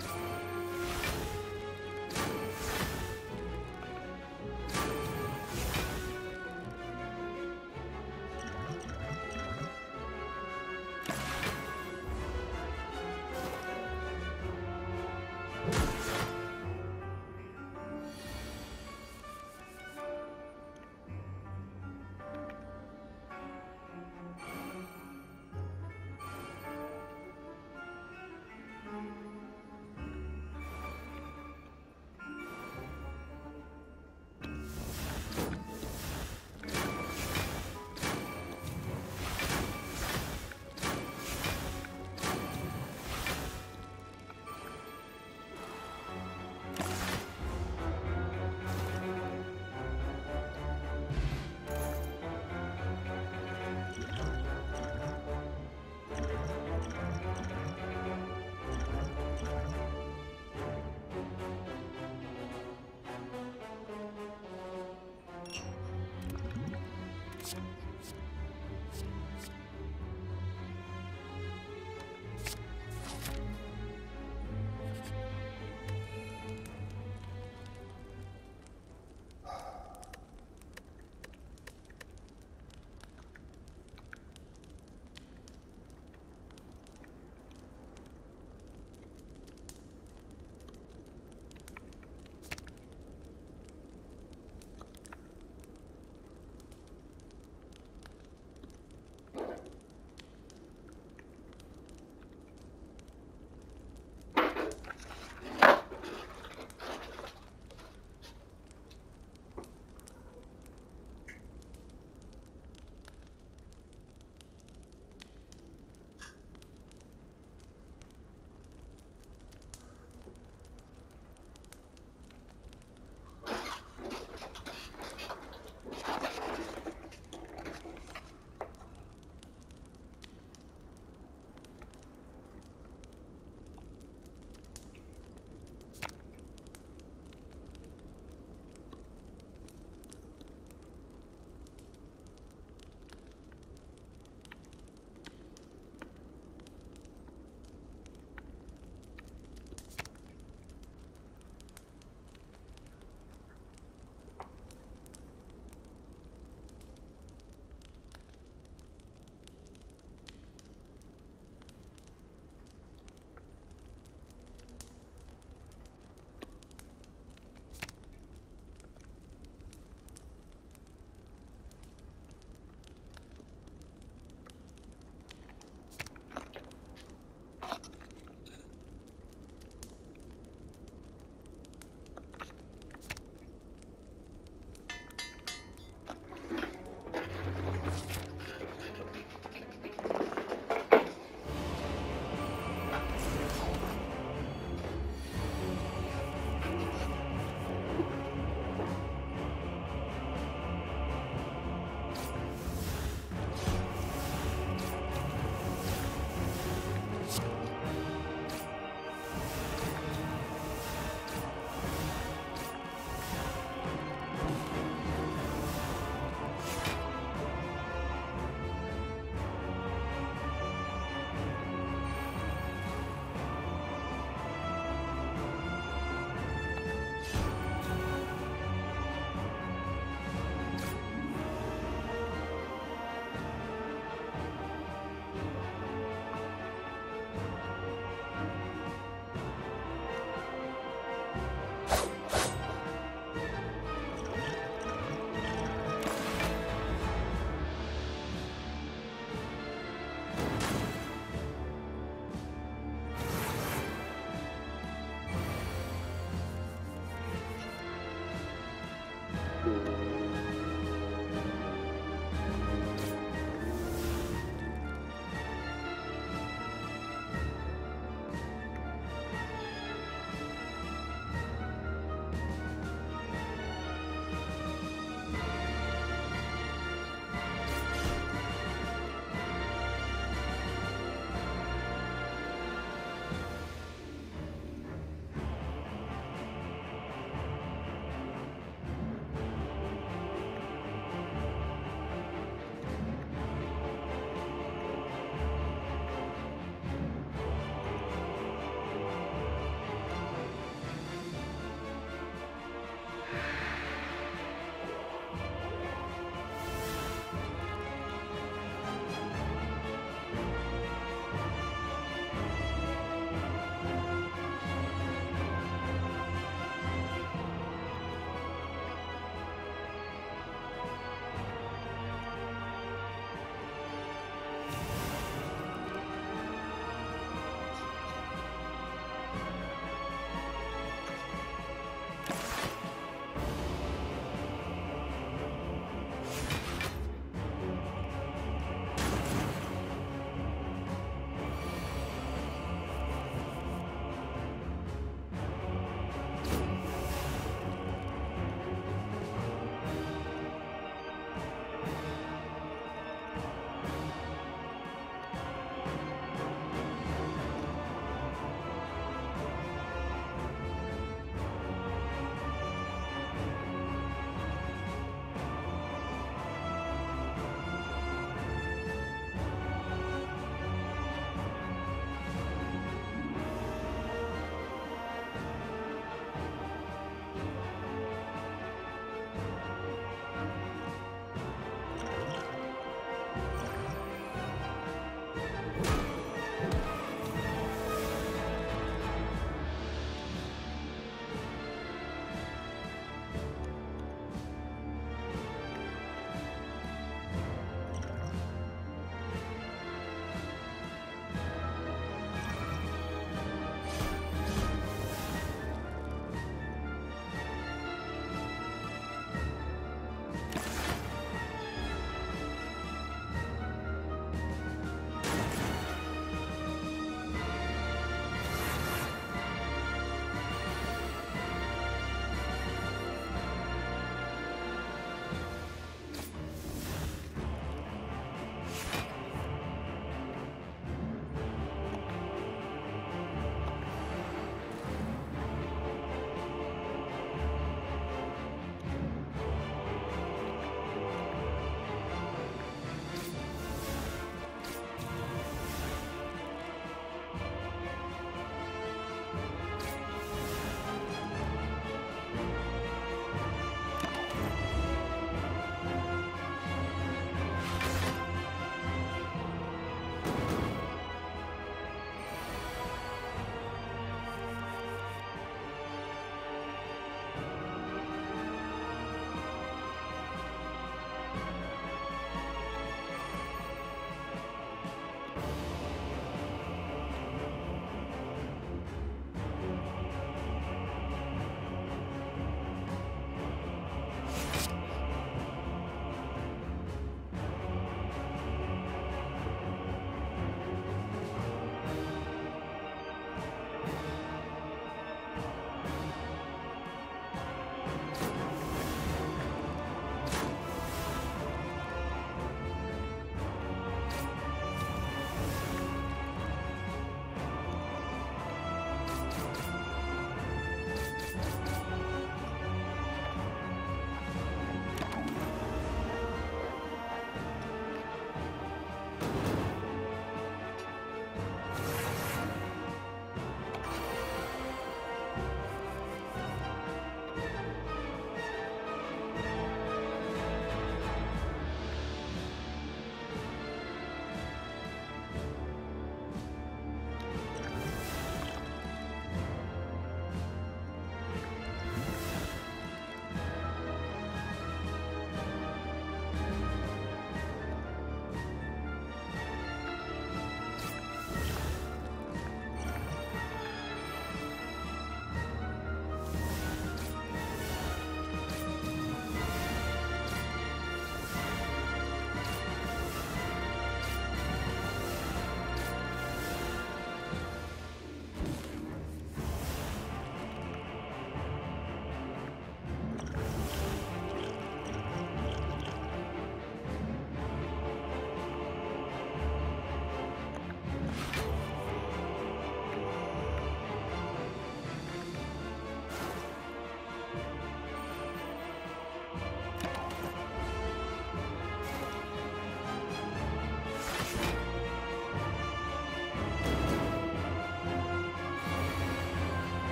No!